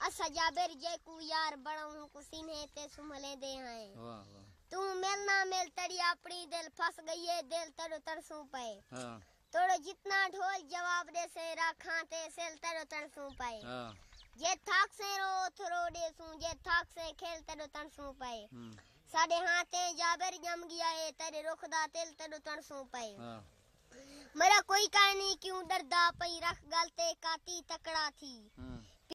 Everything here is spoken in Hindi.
असा जे जेकू यार बड़ाऊं को सीने ते सुमले दे हैं। वाह वाह। तू मेल ना मेल तड़ी अपनी दिल फंस गई है दिल तड़ो तरसू पाए। हाँ। तोड़ो जितना ढोल जवाब दे से राखा ते सेल तड़ो तरसू पाए। हाँ। जे थाक से रो थरो दे देसू जे थाक से खेल तड़ो तरसू पाए। हम्म। साडे हाथे जाबिर जम गया है तेरे रुख दा तिल तड़ो तरसू पाए। हाँ। मेरा कोई कहानी क्यों डरदा पई रख गल ते काती तकड़ा थी। हाँ।